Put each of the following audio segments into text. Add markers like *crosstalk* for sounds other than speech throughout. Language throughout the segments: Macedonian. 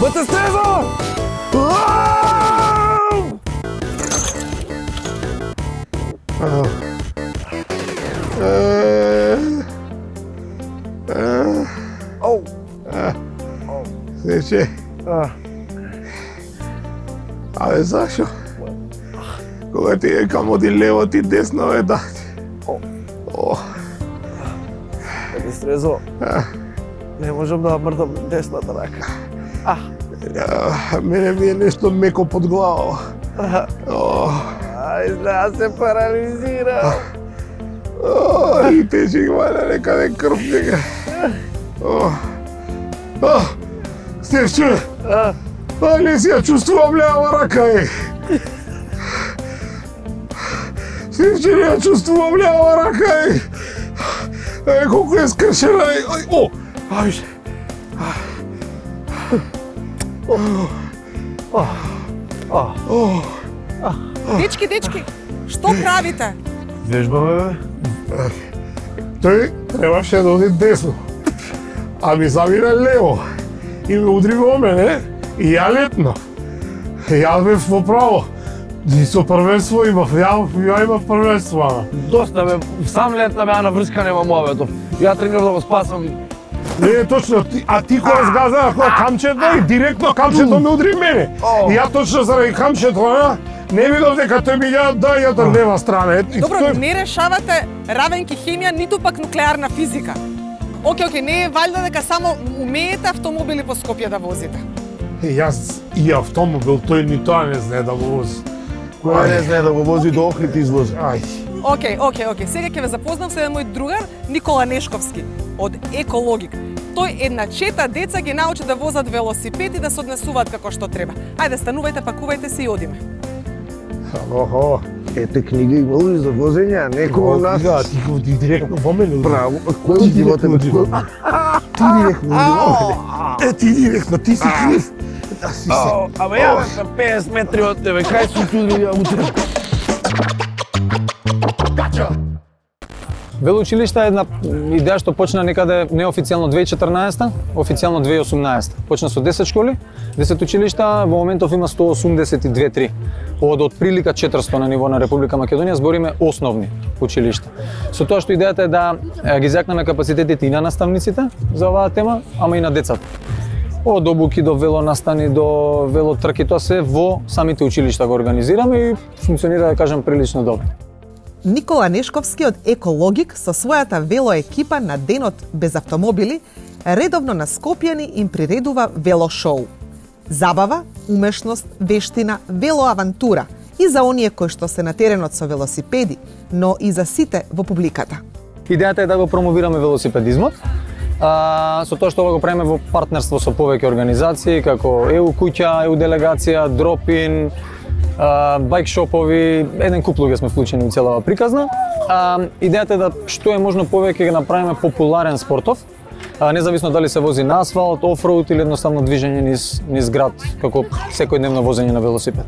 Оте стрезо! Сече. Абе, зашо? Кога ти е камо ти лево, ти десно е да. О, стрезо. Не можам да мрдам десната рака. А, мене ми е нешто меко под глава. О, А, изгледа се парализира. о, и тече валя некаде крв нега. О, Стефче, А, не си ја чувствувам лява рака, е. Стефче, не ја чувствувам лява рака, е. Е, колко е скршена, е. Ај, о, ај, о, Дечки, дечки, што правите? вежбаме, бе. Тој требаше да оди десно. А ми завира лево. И ме удри во мене. И ја летно. Ја бев во право. И со првенство имав, ја, ја имав првенство, ама. Доста бе, сам летна бе, а на врска нема мовето. Ја тренирав да го спасам. Не е точно, а ти кога сгаза кога камчето и директно камчето ме удри мене. И ја точно заради камчето, а, не видов дека тој ми ја да ја да лева страна. Добро, тој- не решавате равенки хемија, ниту пак нуклеарна физика. Оке, оке, не е валјда дека само умеете автомобили по Скопје да возите. И Јас и автомобил, тој ни тоа не знае да го вози. Кој не знае да го вози до Охрид извози. Ај. Оке, оке, оке. Сега ќе ве запознам со еден мој другар, Никола Нешковски, од Екологик. Тој една чета деца ги научи да возат велосипед и да се однесуваат како што треба. Ајде, станувајте, пакувајте се и одиме. Охо, ете книга има ли за возење, а некој од нас... Да, ти го ти директно во мене. Браво, кој Ти директно ме? удри. Кој- Ти директно. Е, ти директно, ти си крив. Да си се. Ау, Абе ја бе, на 50 метри од тебе, кај су ти удри ја утре? Велоучилишта е една идеја што почна некаде неофицијално 2014, официјално 2018. Почна со 10 школи, 10 училишта, во моментов има 182-3. Од од прилика 400 на ниво на Република Македонија збориме основни училишта. Со тоа што идејата е да ги зјакнеме капацитетите и на наставниците за оваа тема, ама и на децата. Од обуки до велонастани до велотрки, тоа се во самите училишта го организираме и функционира, да кажам, прилично добро. Никола Нешковски од Екологик со својата вело екипа на денот без автомобили редовно на Скопјани им приредува велошоу. Забава, умешност, вештина, велоавантура и за оние кои што се на теренот со велосипеди, но и за сите во публиката. Идејата е да го промовираме велосипедизмот, а, со тоа што го правиме во партнерство со повеќе организации, како ЕУ куќа, ЕУ делегација, Дропин, байк шопови, еден куп луѓе сме вклучени во целава приказна. А, идејата е да што е можно повеќе да направиме популарен спортов, а, независно дали се вози на асфалт, офроуд или едноставно движење низ, низ град, како секојдневно возење на велосипед.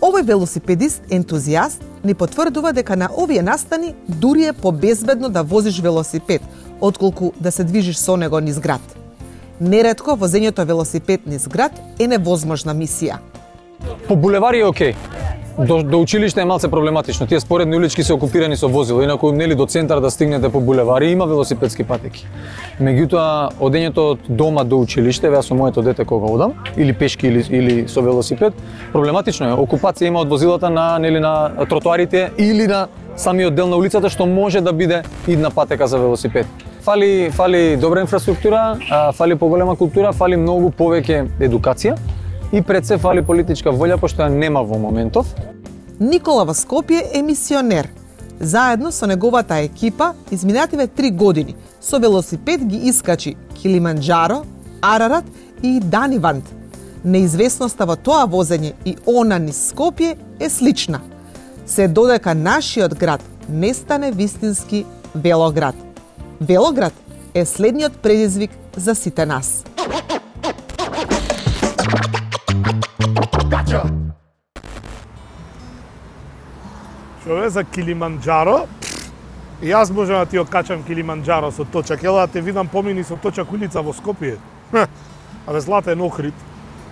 Овој велосипедист ентузијаст ни потврдува дека на овие настани дури е побезбедно да возиш велосипед, отколку да се движиш со него низ град. Нередко возењето велосипед низ град е невозможна мисија. По булевари е окей. До, до училиште е малце проблематично. Тие споредни улички се окупирани со возило. инаку нели до центар да стигнете по булевари има велосипедски патеки. Меѓутоа, одењето од дома до училиште, веа со моето дете кога одам, или пешки или, или со велосипед, проблематично е. Окупација има од возилата на нели на тротоарите или на самиот дел на улицата што може да биде идна патека за велосипед. Фали фали добра инфраструктура, фали поголема култура, фали многу повеќе едукација и пред се фали политичка волја пошто ја нема во моментов. Никола во Скопје е мисионер. Заедно со неговата екипа, изминативе три години, со велосипед ги искачи Килиманджаро, Арарат и Данивант. Неизвестноста во тоа возење и она низ Скопје е слична. Се додека нашиот град не стане вистински велоград. Велоград е следниот предизвик за сите нас. Што е за Килиманджаро? И јас можам да ти окачам Килиманджаро со точак. Ела да те видам помини со точак улица во Скопје. Ха, Абе, златен Охрид.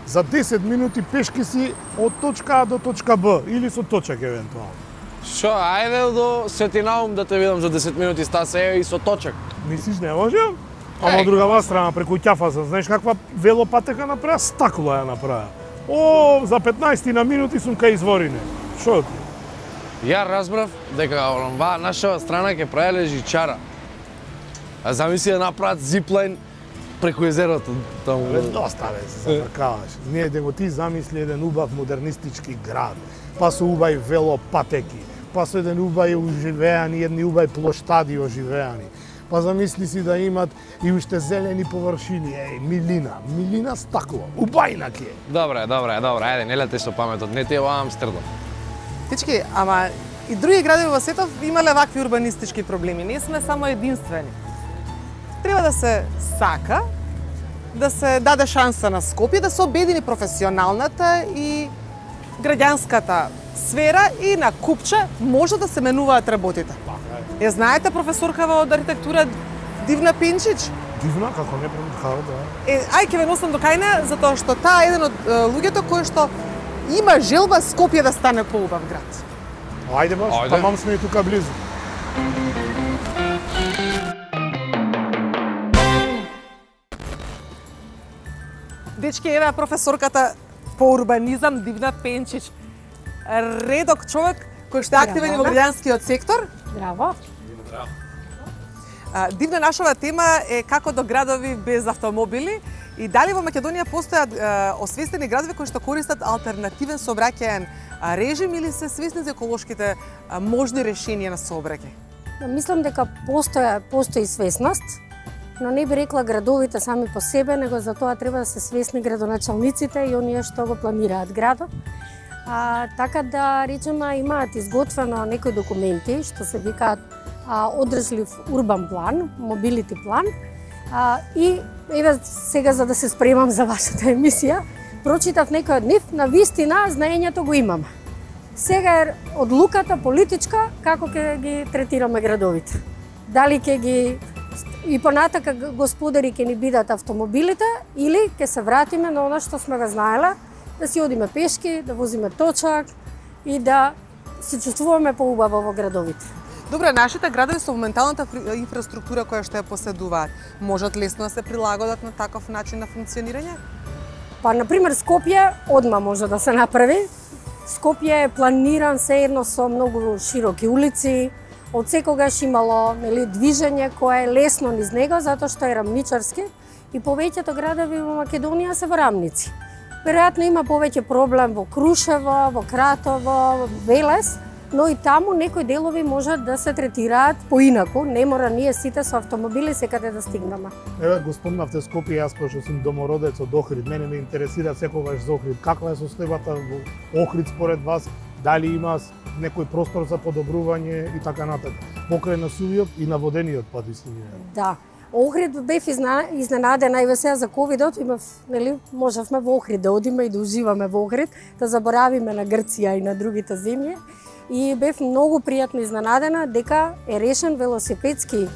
За 10 минути пешки си од точка А до точка Б или со точак евентуално. Шо, ајде до Светинаум да те видам за 10 минути стаса е и со точак. Мислиш не може? Ама од другава страна преку ќафаса, знаеш каква велопатека направа? Стакло ја направа. О, за 15 на минути сум кај изворине. Шо ти? Ја разбрав дека онва нашава страна ќе правеле жичара. А замисли да направат зиплайн преку езерото таму. Бе, доста бе се забркаваш. Не, него ти замисли еден убав модернистички град, па со убави велопатеки, па со еден убави оживеани, едни убави плоштади оживеани. Па замисли си да имат и уште зелени површини, еј, милина, милина стакло, убајна ке. Добре, добре, добре, ајде, не лете со паметот, не те во Амстердам. Тички, ама и други градови во светот имале вакви урбанистички проблеми. Не сме само единствени. Треба да се сака, да се даде шанса на Скопје, да се обедини професионалната и граѓанската сфера и на купче може да се менуваат работите. Ја знаете професоркава од архитектура Дивна Пинчич? Дивна, како не промихава, да. Е, ај ќе ве носам до кајна, затоа што таа е еден од е, луѓето кои што има желба Скопје да стане поубав град. Ајде баш, Ајде. тамам сме и тука близу. Дечки, еве професорката по урбанизам Дивна Пенчич. Редок човек кој што е активен во граѓанскиот сектор. Здраво. А, Дивна нашава тема е како до градови без автомобили и дали во Македонија постојат е, освестени градови кои што користат алтернативен сообраќајен а, режим или се свесни за еколошките а, можни решенија на сообраќај? Да, Мислам дека постоја, постои свесност, но не би рекла градовите сами по себе, него за тоа треба да се свесни градоначалниците и оние што го планираат градот. А, така да речеме имаат изготвено некои документи што се викаат а, урбан план, мобилити план. А, и еве сега за да се спремам за вашата *laughs* емисија, прочитав некој од нив, на вистина знаењето го имам. Сега е одлуката политичка како ќе ги третираме градовите. Дали ќе ги и понатака господари ќе ни бидат автомобилите или ќе се вратиме на она што сме го знаеле, да си одиме пешки, да возиме точак и да се чувствуваме поубаво во градовите. Добре, нашите градови со моменталната инфраструктура која што ја поседуваат, можат лесно да се прилагодат на таков начин на функционирање? Па, на пример, Скопје одма може да се направи. Скопје е планиран се едно со многу широки улици, од секогаш имало нели, движење кое е лесно низ него, затоа што е рамничарски и повеќето градови во Македонија се во рамници. Веројатно има повеќе проблем во Крушево, во Кратово, во Велес, но и таму некои делови можат да се третираат поинаку, не мора ние сите со автомобили секаде да стигнеме. Еве го спомнавте Скопје, јас пошто сум домородец од Охрид, мене ме интересира секогаш за Охрид. Каква е состојбата во Охрид според вас? Дали има некој простор за подобрување и така натаму? Покрај на сувиот и на водениот пат извинувам. Да. Охрид бев изненадена и сега за ковидот имав, нели, можевме во Охрид да одиме и да уживаме во Охрид, да заборавиме на Грција и на другите земји. И бев многу пријатно изненадена дека е решен велосипедски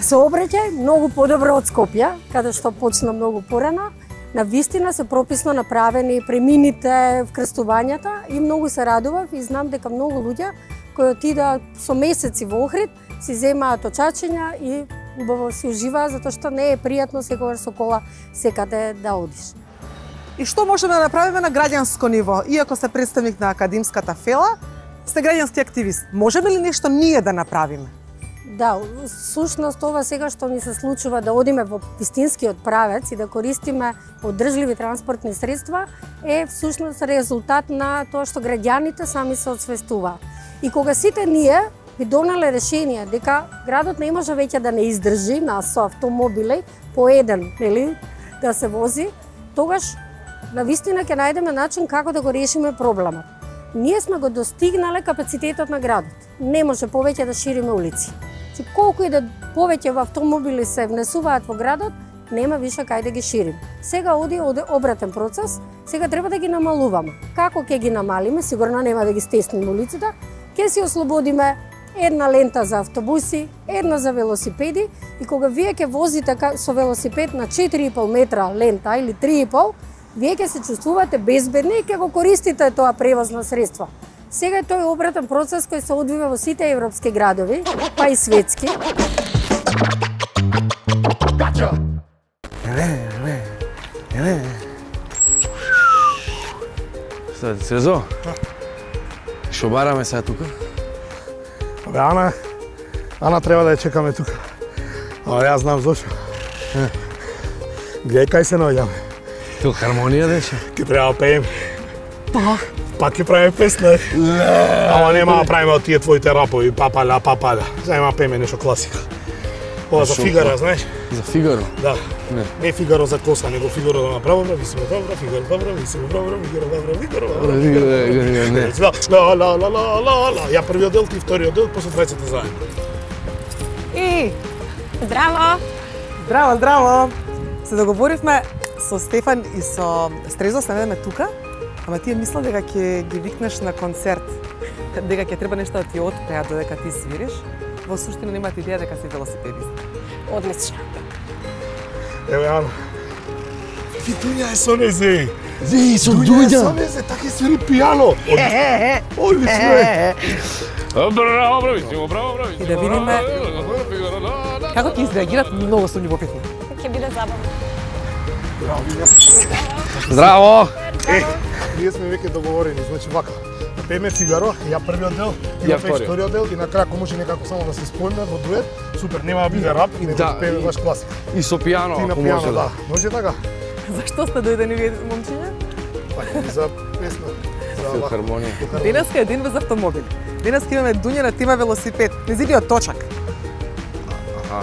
сообраќај многу подобро од Скопје, каде што почна многу порано. На вистина се прописно направени премините, вкрстувањата и многу се радував и знам дека многу луѓе кои отидаат со месеци во Охрид си земаат очачења и убаво си уживаат затоа што не е пријатно секогаш со кола секаде да одиш. И што можеме да направиме на граѓанско ниво? Иако сте представник на академската фела, сте граѓански активист. Можеме ли нешто ние да направиме? Да, сушност ова сега што ни се случува да одиме во вистинскиот правец и да користиме одржливи транспортни средства е всушност резултат на тоа што граѓаните сами се освестуваат. И кога сите ние би донале решение дека градот не може веќе да не издржи нас со автомобили по еден, нели, да се вози, тогаш на вистина ќе најдеме начин како да го решиме проблемот. Ние сме го достигнале капацитетот на градот. Не може повеќе да шириме улици. Чи колку и да повеќе автомобили се внесуваат во градот, нема више кај да ги ширим. Сега оди оде обратен процес, сега треба да ги намалуваме. Како ќе ги намалиме? Сигурно нема да ги стесниме улиците, ќе си ослободиме една лента за автобуси, една за велосипеди и кога вие ќе возите со велосипед на 4,5 метра лента или 3,5, вие ќе се чувствувате безбедни и ќе го користите тоа превозно средство. Сега е тој обратен процес кој се одвива во сите европски градови, па и светски. Šta, Цезо? Што бараме сега тука? Абе, Ана, Ана треба да ја чекаме тука. А јас знам зошто. Гледај кај се наоѓаме. Филхармонија дече? Ке треба да пеем. Па? Пак ќе правиме песна. Ама нема да правиме од тие твоите рапови, папаля, папаля. Заема пееме нешто класика. Ова за Фигара, ко? знаеш? За Фигаро? Да. Не. Не Фигаро за коса, него Фигаро да направо, ви сме добро, Фигаро добро, ви сме добро, Фигаро добро, Фигаро добро. Не. Ла, ла, ла, ла, ла, ла. Ја првиот дел, ти вториот дел, после двајцата заедно. И, Здраво! здраво, здраво. Се договоривме со Стефан и со Стрезо се најдеме тука, ама тие мисла дека ќе ги викнеш на концерт, дека ќе треба нешто да ти отпеат додека ти свириш. Во суштина немаат идеја дека си велосипедист. Одлично. Еве, Ана. Ти Дуња е со незе. Зи, со Дуња е со незе, така свири пијано. Одлично е. Браво, брависимо, браво, брависимо. И да видиме како ќе изреагират многу сум љубопитни. Ќе биде забавно. Здраво! Е, ние сме веќе договорени, значи вака. Да пееме Фигаро, ја првиот дел, ти Ја вториот. дел и на крај ако може некако само да се споиме во дует, супер, нема да биде рап, него Да, да, пееме и- баш класика. И со пијано, Ти на ако пијано, може да. Може така? Зашто сте дојдени вие момчиња? Па за песна. За вака. Филхармонија. Денеска е ден без автомобили. Денеска имаме Дуња на тема велосипед. Незидиот точак. Аха,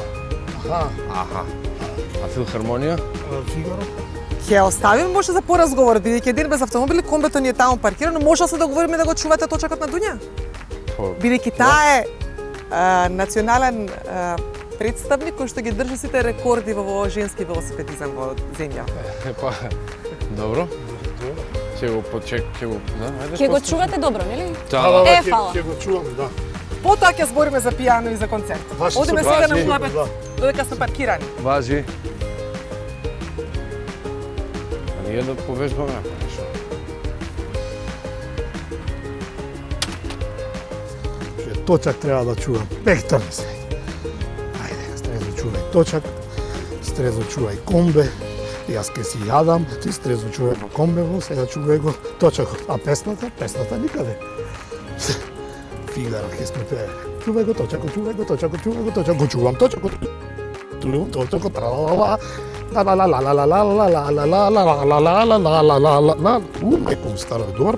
Аха, аха. А филхармонија? Фигаро. Ќе оставим може за поразговор, бидејќи ден без автомобили, комбето ни е таму паркирано, може да се договориме да го чувате точакот на Дуња? По- Бидејќи таа е а, национален а, представник кој што ги држи сите рекорди во, во женски велосипедизам во земја. Па, добро. Ќе го почек, ќе го... Да, ајде. Ќе го чувате добро, нели? Да, Да, да, да. да, Е, ќе- фала. ќе го чуваме, да. Потоа ќе збориме за пијано и за концерт. Одиме сега на важи. муабет, Да. додека сме паркирани. Важи. А ние да повежбаме ако нешто. Точак треба да чувам. Пехта ми се. Ајде, стрезо чувај точак, стрезо чувај комбе, јас ке си јадам, ти стрезо чувај го комбе, во сега чувај го точакот. А песната? Песната никаде. Фигаро ке сме пееле. Чувај го точакот, чувај го точакот, чувај го точакот, чувам точакот. Чувам точакот, тра-ла-ла-ла. Стара, добар.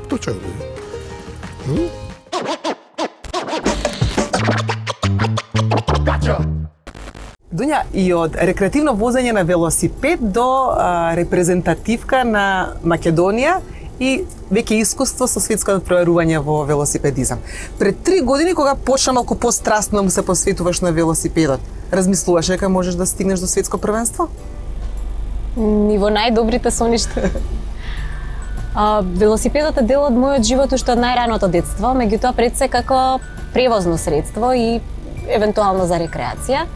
Дуња, и од рекреативно возење на велосипед до репрезентативка на Македонија и веќе искуство со светското проверување во велосипедизам. Пред три години кога почна малку пострастно му се посветуваш на велосипедот, размислуваш дека можеш да стигнеш до светско првенство? Ни во најдобрите соништа. А, велосипедот е дел од мојот живот уште од најраното детство, меѓутоа пред се како превозно средство и евентуално за рекреација.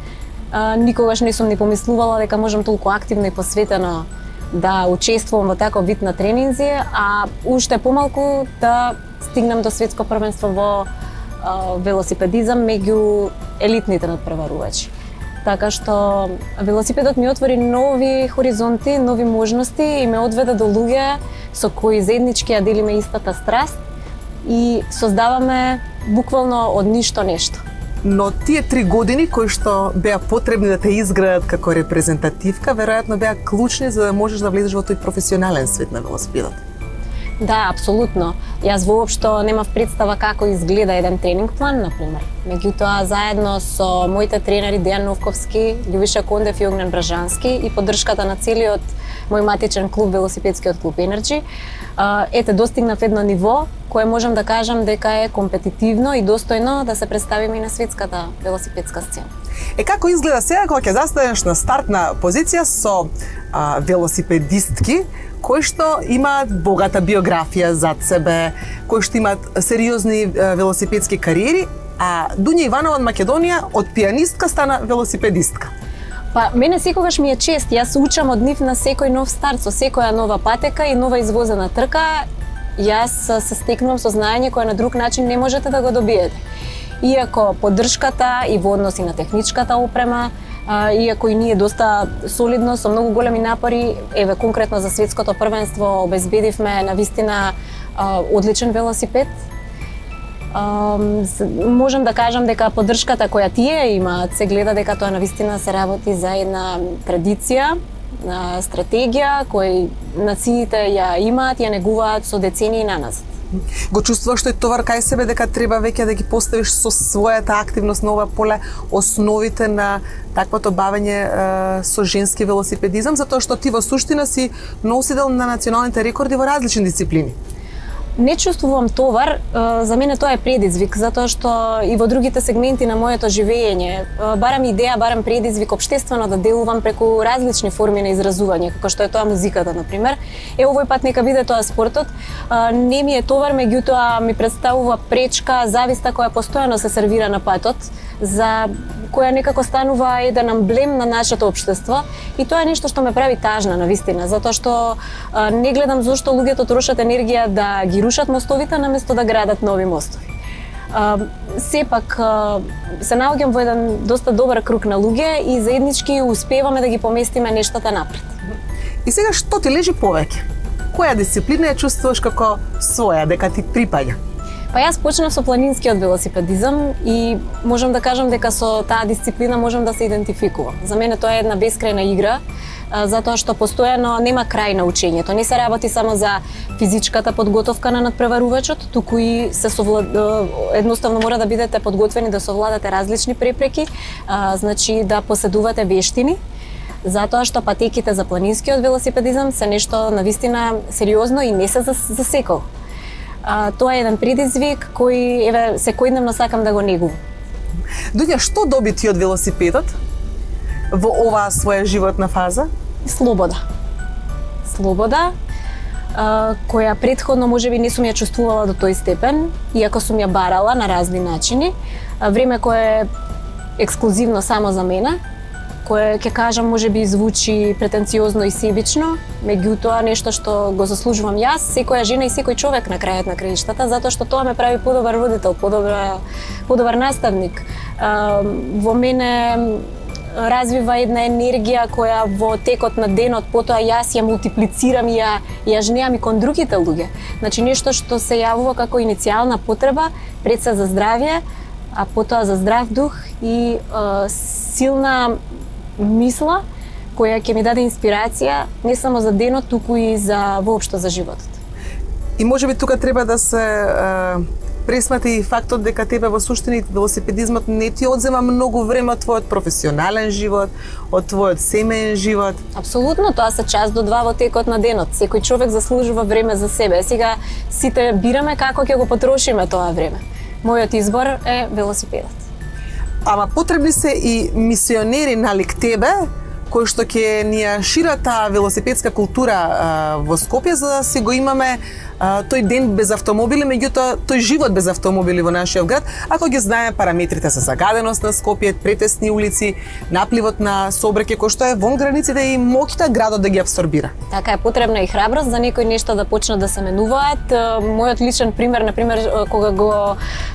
А, никогаш не сум ни помислувала дека можам толку активно и посветено да учествувам во таков вид на тренинзи, а уште помалку да стигнам до светско првенство во а, велосипедизам меѓу елитните надпреварувачи. Така што велосипедот ми отвори нови хоризонти, нови можности и ме одведе до луѓе со кои заеднички ја делиме истата страст и создаваме буквално од ништо нешто. Но тие три години кои што беа потребни да те изградат како репрезентативка, веројатно беа клучни за да можеш да влезеш во тој професионален свет на велосипедот. Да, апсолутно. Јас воопшто немав представа како изгледа еден тренинг план, например. Меѓутоа, заедно со моите тренери Дејан Новковски, Љубиша Кондев и Огнен Бражански и поддршката на целиот мој матичен клуб, велосипедскиот клуб Енерджи, ете достигнав едно ниво кое можам да кажам дека е компетитивно и достојно да се представиме и на светската велосипедска сцена. Е како изгледа сега кога ќе застанеш на стартна позиција со а, велосипедистки кои што имаат богата биографија зад себе, кои што имаат сериозни велосипедски кариери, а Дуња Иванова од Македонија од пианистка стана велосипедистка. Па, мене секогаш ми е чест. Јас учам од нив на секој нов старт, со секоја нова патека и нова извозена трка. Јас се стекнувам со знаење кое на друг начин не можете да го добиете. Иако поддршката и во односи на техничката опрема, а, иако и ние доста солидно со многу големи напори, еве конкретно за светското првенство обезбедивме на вистина а, одличен велосипед. А, можам да кажам дека поддршката која тие имаат се гледа дека тоа на вистина се работи за една традиција, на стратегија кој нациите ја имаат, ја негуваат со децении на нас. Го чувствуваш тој товар кај себе дека треба веќе да ги поставиш со својата активност на ова поле основите на таквото бавење е, со женски велосипедизам, затоа што ти во суштина си носител на националните рекорди во различни дисциплини не чувствувам товар, за мене тоа е предизвик, затоа што и во другите сегменти на моето живење барам идеја, барам предизвик обштествено да делувам преку различни форми на изразување, како што е тоа музиката, на пример. Е, овој пат нека биде тоа спортот. Не ми е товар, меѓутоа ми представува пречка, зависта која постојано се сервира на патот, за која некако станува еден да амблем на нашето општество и тоа е нешто што ме прави тажна на вистина, затоа што а, не гледам зошто луѓето трошат енергија да ги рушат мостовите наместо да градат нови мостови. А, сепак а, се наоѓам во еден доста добар круг на луѓе и заеднички успеваме да ги поместиме нештата напред. И сега што ти лежи повеќе? Која дисциплина ја чувствуваш како своја, дека ти припаѓа? Па јас почнав со планинскиот велосипедизам и можам да кажам дека со таа дисциплина можам да се идентификувам. За мене тоа е една бескрајна игра, затоа што постојано нема крај на учењето. Не се работи само за физичката подготовка на надпреварувачот, туку и се совлад... едноставно мора да бидете подготвени да совладате различни препреки, значи да поседувате вештини, затоа што патеките за планинскиот велосипедизам се нешто на вистина сериозно и не се за, за секој. А, тоа е еден предизвик кој еве секојдневно сакам да го негувам. Дуња, што доби ти од велосипедот во оваа своја животна фаза? Слобода. Слобода, а, која предходно можеби не сум ја чувствувала до тој степен, иако сум ја барала на разни начини. А, време кое е ексклузивно само за мене, кое ќе кажам може би звучи претенциозно и себично, меѓутоа нешто што го заслужувам јас, секоја жена и секој човек на крајот на краиштата, затоа што тоа ме прави подобар родител, подобар подобар наставник. Во мене развива една енергија која во текот на денот потоа јас ја мултиплицирам и ја ја жнеам и кон другите луѓе. Значи нешто што се јавува како иницијална потреба пред се за здравје, а потоа за здрав дух и е, силна мисла која ќе ми даде инспирација не само за денот, туку и за воопшто за животот. И може би тука треба да се е, пресмати и фактот дека тебе во суштина велосипедизмот не ти одзема многу време од твојот професионален живот, од твојот семеен живот. Апсолутно, тоа се час до два во текот на денот. Секој човек заслужува време за себе. Сега сите бираме како ќе го потрошиме тоа време. Мојот избор е велосипедот. Ама потребни се и мисионери налик тебе, кои што ќе ни ја таа велосипедска култура а, во Скопје за да си го имаме а, тој ден без автомобили, меѓутоа тој живот без автомобили во нашиот град, ако ги знаеме параметрите за загаденост на Скопје, претесни улици, напливот на собреке кој што е вон границите и моќта градот да ги абсорбира. Така е потребна и храброст за некои нешта да почнат да се менуваат. Мојот личен пример, на пример, кога го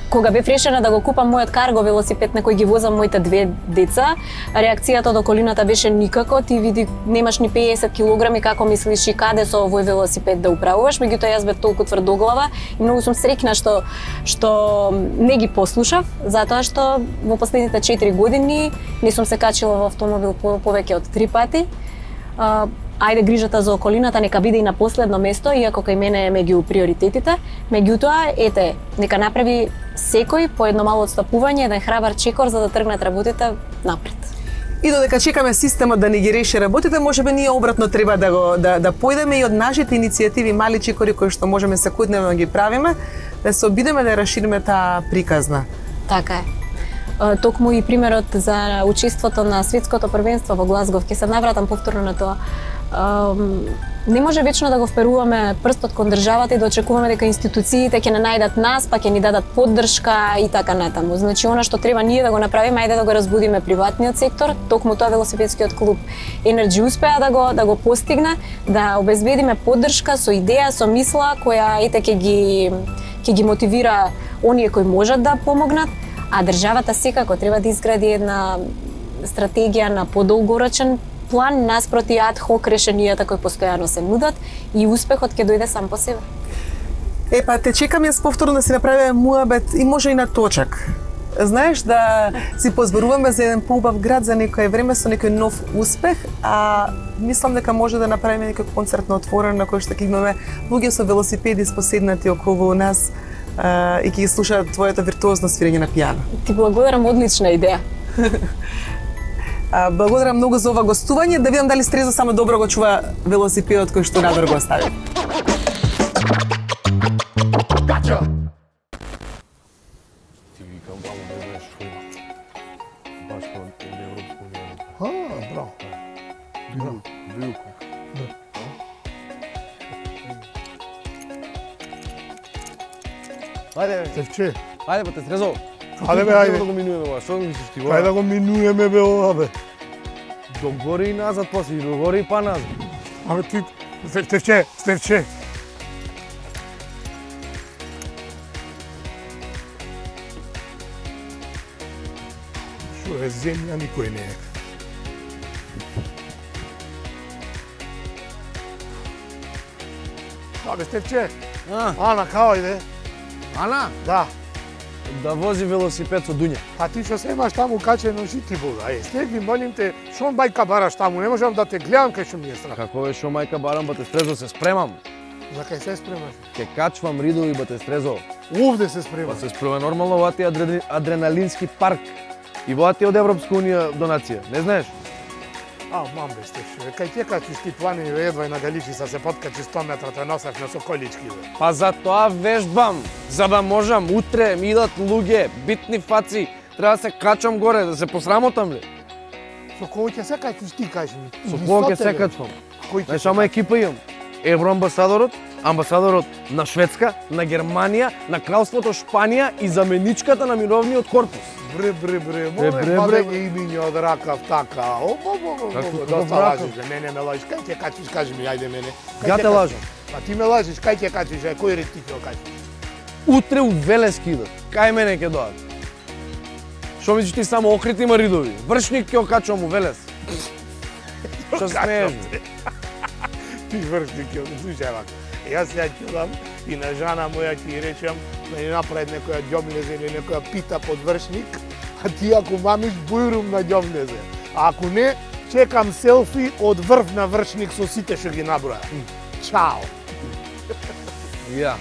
кога бев решена да го купам мојот карго велосипед на кој ги возам моите две деца, реакцијата од околината беше никако, ти види немаш ни 50 килограми, како мислиш и каде со овој велосипед да управуваш, меѓутоа јас бев толку тврдоглава и многу сум срекна што што не ги послушав, затоа што во последните 4 години не сум се качила во автомобил повеќе од три пати ајде грижата за околината нека биде и на последно место, иако кај мене е меѓу приоритетите. Меѓутоа, ете, нека направи секој по едно мало одстапување, еден храбар чекор за да тргнат работите напред. И додека чекаме системот да ни ги реши работите, можеби ние обратно треба да го да, да појдеме и од нашите иницијативи мали чекори кои што можеме секојдневно ги правиме, да се обидеме да расшириме таа приказна. Така е. Токму и примерот за учеството на светското првенство во Глазгов, ќе се навратам повторно на тоа не може вечно да го вперуваме прстот кон државата и да очекуваме дека институциите ќе не најдат нас, па ќе ни дадат поддршка и така натаму. Значи, она што треба ние да го направиме, ајде да го разбудиме приватниот сектор, токму тоа велосипедскиот клуб Energy успеа да го да го постигне, да обезбедиме поддршка со идеја, со мисла која ете ќе ги ќе ги мотивира оние кои можат да помогнат, а државата секако треба да изгради една стратегија на подолгорочен план наспроти ад хок решенијата кои постојано се нудат и успехот ќе дојде сам по себе. Е, па те чекам јас повторно да си направиме муабет и може и на точак. Знаеш да си позборуваме за еден поубав град за некој време со некој нов успех, а мислам дека може да направиме некој концерт на отворено на кој што ќе имаме луѓе со велосипеди споседнати околу нас а, и ќе ги слушаат твоето виртуозно свирење на пијано. Ти благодарам, одлична идеја. *laughs* А, благодарам многу за ова гостување, да видам дали Стрезо само добро го чува велосипедот кој што Надор го остави. Ти викам баба да што има. Баш кон Европска унија. А, браво. Билку. Ајде, бе. Тевче, Ајде, па те срезал. Ајде, бе, ајде. Да го минуваме, ова. Што мислиш ти? кај да го минуеме бе ова бе? Догоре и назад, после и догоре и па назад. Абе ти, Стевче, Стевче. Шо е земја, никој не е. Абе, Стевче, А, Ана, као иде? Ана, Да. Да вози велосипед со Дуња. А ти што се имаш таму качено жити буда. Е, слегни, молим те, шо бајка бараш таму, не можам да те гледам кај што ми е страх. Како е шо мајка барам, ба те стрезо се спремам. За кај се спремаш? Ке качвам ридови, ба те стрезо. Овде се Па спремаш. се спреме нормално, ова ти е адре- адреналински парк. И ова ти од Европска унија донација, не знаеш? А, мам бе, Стефче, кај ќе качиш ти планини едва и на Галичица се подкачи 100 метра, те носев на Соколички, бе. Па за тоа вежбам, за да можам утре ми идат луѓе, битни фаци, треба да се качам горе, да се посрамотам ли? Со кој ќе се качиш ти, кажи ми? Со кого ќе се качвам? Кој ќе Знаеш, ама екипа имам. Евроамбасадорот, амбасадорот на Шведска, на Германија, на Кралството Шпанија и заменичката на мировниот корпус. Бре, бре, бре, Е, моле, бре, бре, бре. имиња од ракав, така. О, бо, бо, бо, бо, доста лажиш, бе, мене ме лажиш. Кај ќе качиш, кажи ми, ајде мене. Ја те лажам. Па ти ме лажиш, кај ќе качиш, ај, кој ред ти ќе качиш? Утре у Велески идат. Кај мене ќе дојдат. Што мислиш ти само охрит има ридови? Вршник ќе окачувам у Велес. *laughs* Што смееш? Ти вршник ќе слушај вака. Јас ја ќе дам и на жана моја ќе речам да ни направи некоја ѓомлезе или некоја пита под вршник, а ти ако мамиш бујрум на ѓомлезе. А ако не, чекам селфи од врв на вршник со сите што ги наброја. Чао. Ја,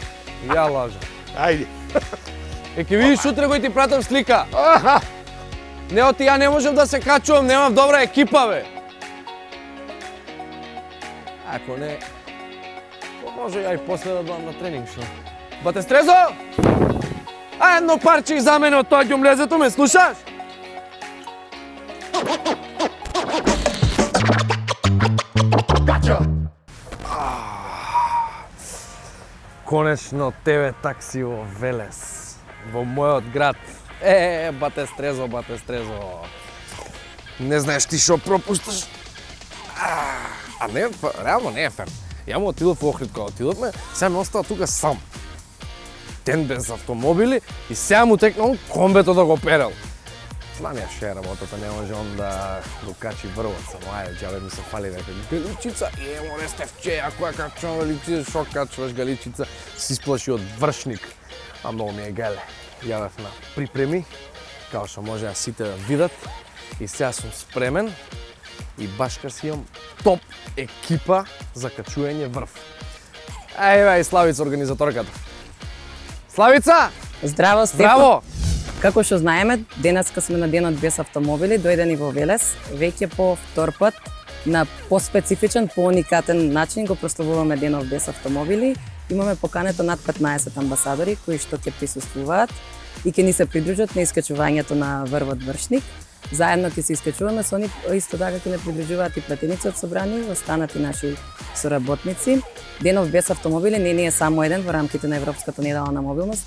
ја лажам. Ајде. Е, ќе видиш утре кој ти пратам слика. Не, оти ја не можам да се качувам, немам добра екипа, бе. Ако не, то може ја и после да доам на тренинг, што? Ба те стрезо! А едно парче и за мене од тоа ѓомлезето, ме слушаш? Конечно тебе такси во Велес, во мојот град. Е, бате стрезо, бате стрезо. Не знаеш ти што пропушташ. А, а не, па, реално не е фер. Ја му отидов во Охрид кога отидовме, сега ме остава тука сам. Ден без автомобили и сега му текнал комбето да го перел. Знам ја ше работата, не може он да го качи врвот, само ајде, джабе ми се фали нека галичица, е, море Стефче, ако ја качувам галичица, шо качуваш галичица, си сплаши од вршник, а многу ми е геле. Јавев на припреми, као што може да сите да видат, и сега сум спремен, и башка си имам топ екипа за качување врв. Ајде, и Славица, организаторката. Славица! Здраво, Стефан. Здраво! Како што знаеме, денеска сме на денот без автомобили, дојдени во Велес, веќе по втор пат на поспецифичен, поуникатен начин го прославуваме денот без автомобили. Имаме покането над 15 амбасадори кои што ќе присуствуваат и ќе ни се придружат на искачувањето на врвот вршник. Заедно ќе се искачуваме со нив, исто така ќе не придружуваат и пратеници од собрание, останати наши соработници. Денов без автомобили не ни е само еден во рамките на Европската недела на мобилност.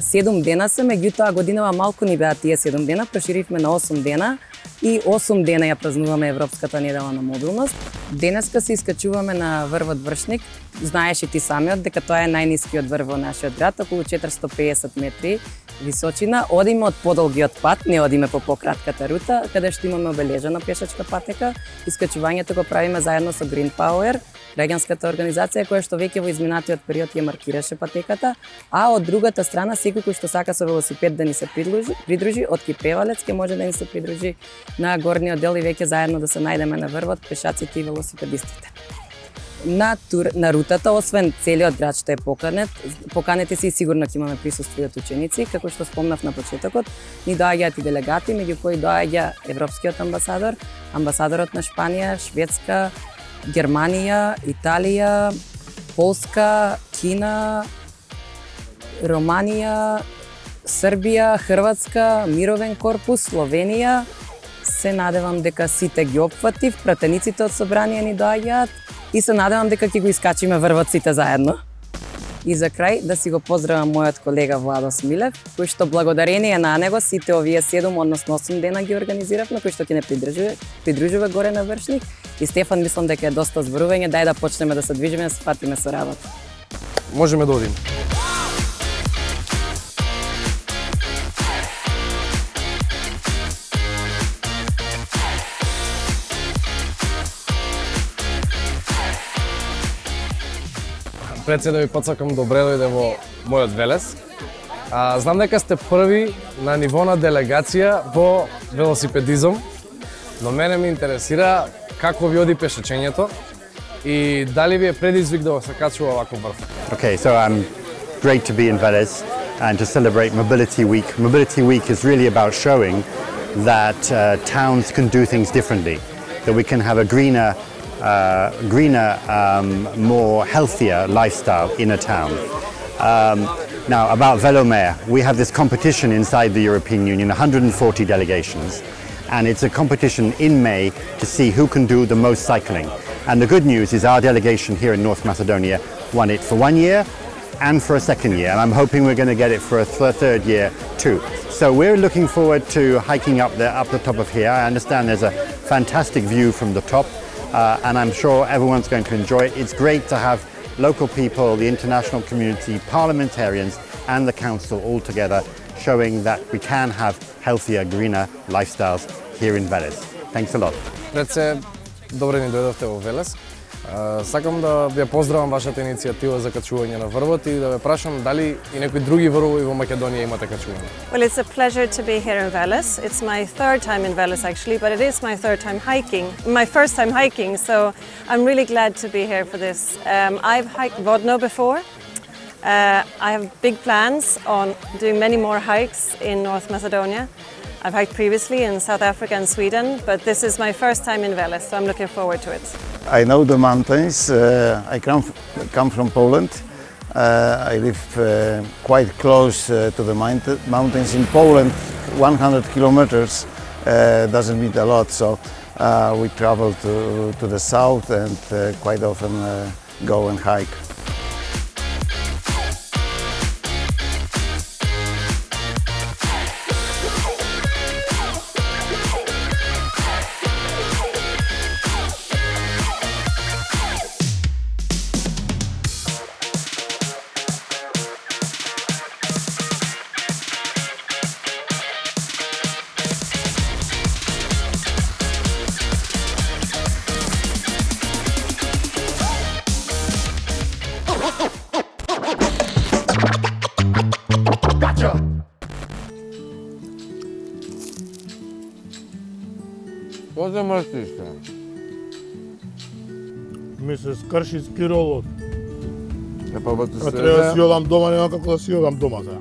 Седум дена се, меѓутоа годинава малку ни беа тие седум дена, проширивме на 8 дена и 8 дена ја празнуваме Европската недела на мобилност. Денеска се искачуваме на врвот Вршник. Знаеш и ти самиот дека тоа е најнискиот врв во нашиот град, околу 450 метри височина. Одиме од подолгиот пат, не одиме по пократката рута, каде што имаме обележена пешачка патека. Искачувањето го правиме заедно со Green Power, граѓанската организација која што веќе во изминатиот период ја маркираше патеката, а од другата страна секој кој што сака со велосипед да ни се придружи, придружи од Кипевалец ќе може да ни се придружи на горниот дел и веќе заедно да се најдеме на врвот пешаците и велосипедистите. На тур, на рутата, освен целиот град што е поканет, поканете се и сигурно ќе имаме присуство од ученици, како што спомнав на почетокот, ни доаѓаат и делегати, меѓу кои доаѓа европскиот амбасадор, амбасадорот на Шпанија, Шведска, Германија, Италија, Полска, Кина, Романија, Србија, Хрватска, Мировен корпус, Словенија, се надевам дека сите ги опфатив, пратениците од собрание ни доаѓаат и се надевам дека ќе го искачиме врвот сите заедно. И за крај да си го поздравам мојот колега Владо Смилев, кој што благодарение на него сите овие 7, односно 8 дена ги организиравме, кој што ќе не придржува, придржува горе на Вршник. И Стефан мислам дека е доста зборување, дај да почнеме да се движиме, да се фатиме со работа. Можеме да одиме. Пред се да ви подсакам добре дојде во мојот Велес. А, знам дека сте први на ниво на делегација во велосипедизм. но мене ме интересира како ви оди пешачењето и дали ви е предизвик да се качува вако брзо. Okay, so I'm great to be in Venice and to celebrate Mobility Week. Mobility Week is really about showing that uh, towns can do things differently, that we can have a greener uh, greener, um, more healthier lifestyle in a town. Um, now, about Velomer, we have this competition inside the European Union, 140 delegations, and it's a competition in May to see who can do the most cycling. And the good news is our delegation here in North Macedonia won it for one year and for a second year, and I'm hoping we're going to get it for a th third year too. So we're looking forward to hiking up the, up the top of here. I understand there's a fantastic view from the top, uh, and I'm sure everyone's going to enjoy it. It's great to have local people, the international community, parliamentarians and the council all together showing that we can have healthier, greener lifestyles here in Veles. Thanks a lot. Пред се, добре ни дојдовте во Велес. Сакам да ја поздравам вашата иницијатива за качување на врвот и да ве прашам дали и некои други врвови во Македонија имате качување. Well, it's a pleasure to be here in Veles. It's my third time in Veles actually, but it is my third time hiking, my first time hiking, so I'm really glad to be here for this. Um, I've hiked Vodno before. Uh, I have big plans on doing many more hikes in North Macedonia. I've hiked previously in South Africa and Sweden, but this is my first time in Veles, so I'm looking forward to it. I know the mountains. Uh, I come, come from Poland. Uh, I live uh, quite close uh, to the mountains in Poland. 100 kilometers uh, doesn't mean a lot, so uh, we travel to, to the south and quite often go and hike. Мрстиш се? Ми се скрши скиролот. Е па бате А се. треба да си одам дома, нема како да си одам дома сега.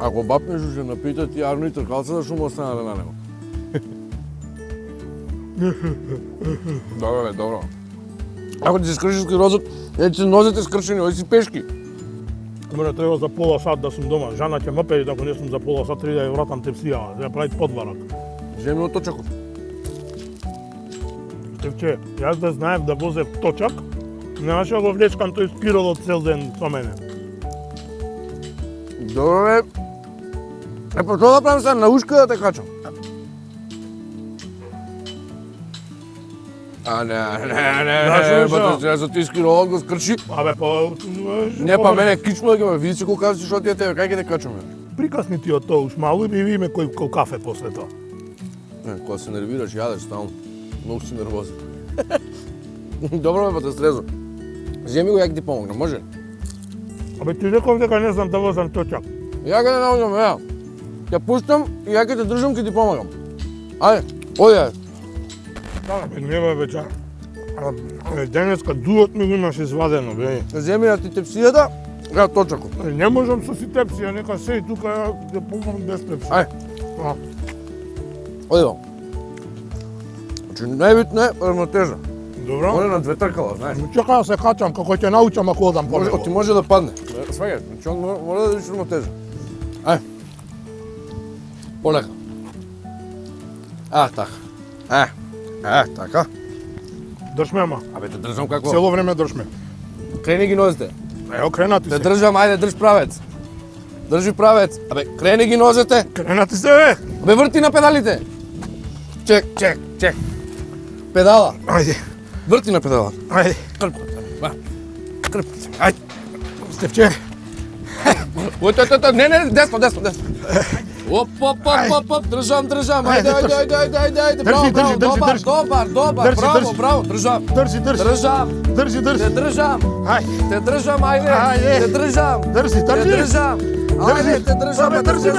Ако баб ме жуже напита ти Арно и тркалцата што му останале на него. добро бе, добро. Ако ти се скрши скирозот, е ти нозете скршени, оди си пешки. Мене треба за пола сат да сум дома. Жана ќе ме пери ако не сум за пола сат, треба да ја вратам тепсијава, да ја прави подварак. Од точакот. Стевче, јас да знаев да возев точак, немаше да го влечкам тој спиролот цел ден со мене. Добро бе. Е, па што да правам сега, на ушка да те качам? А, не, не, не, не, ли ба, што? сега за ти скиролот го скрши. Абе, па... Не, па мене кичмо ќе ме види се колку кажеш што ти е тебе, кај ќе те качаме? Прикасни ти од тоа уш малу и видиме кој кој кафе после тоа. Не, кога се нервираш, јадеш стално. Многу си нервозен. *laughs* Добро ме, па те стрезо. Земи го, ја ти помогнам, може? Абе, ти реков дека не знам да возам точак. Ја ќе наоѓам, ја. Ја пуштам и ја ќе те држам, ќе ти помагам. Ајде, оди. Да, бе, нема вече. А, е, денеска дуот ми го имаш извадено, бе. Земи ја ти тепсијата, ја точакот. Е, Не можам со си тепсија, нека се и тука ја ја помам без тепсија. Ајде. А, Оди во. Значи, најбитно е равнотежа. Добро. Оне на две тркала, знаеш. Чека да се качам, како ќе научам ако одам по Може, него. ти може да падне. Сваѓаш, значи он мора, да држиш равнотежа. Ај. Полека. А, така. Е, е, така. Држме, ма. Абе, те држам како... Цело време држме. Крени ги нозите. Ео, кренати Те се. држам, ајде, држ правец. Држи правец. Абе, крени ги нозете. Кренати се, бе. Абе, врти на педалите. Чек, чек, чек. Педала. Ајде, Врти на педала. ајде. Крпата. Ба. Крпата. Ајде. Стефче, Ој, тој, тој, тој, не, не, десно, десно, десно. Оп, оп, оп, оп, оп, држам, држам, ајде, ајде, ајде, ајде, ајде, ајде, браво, Држи, браво, држи, држи, добар, држи. добар, добар, Држи, браво, држи. браво, држам, држи, држи. држам, Држи, те држи. држам, Ајде, те држам, ајде, Ајде. те држам, држи, те држи. држам, ајде, те држам, Абе, бе, држи,